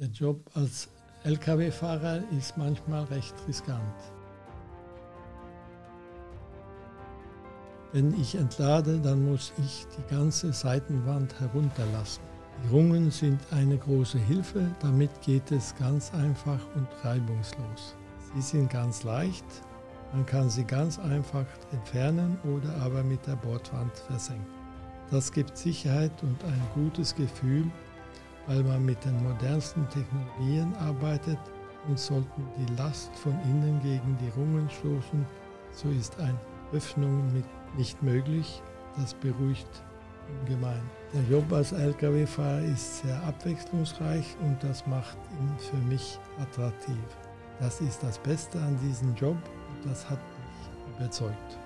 Der Job als Lkw-Fahrer ist manchmal recht riskant. Wenn ich entlade, dann muss ich die ganze Seitenwand herunterlassen. Die Rungen sind eine große Hilfe, damit geht es ganz einfach und reibungslos. Sie sind ganz leicht, man kann sie ganz einfach entfernen oder aber mit der Bordwand versenken. Das gibt Sicherheit und ein gutes Gefühl, weil man mit den modernsten Technologien arbeitet und sollten die Last von innen gegen die Rungen stoßen, so ist eine Öffnung mit nicht möglich. Das beruhigt ungemein. Der Job als Lkw-Fahrer ist sehr abwechslungsreich und das macht ihn für mich attraktiv. Das ist das Beste an diesem Job und das hat mich überzeugt.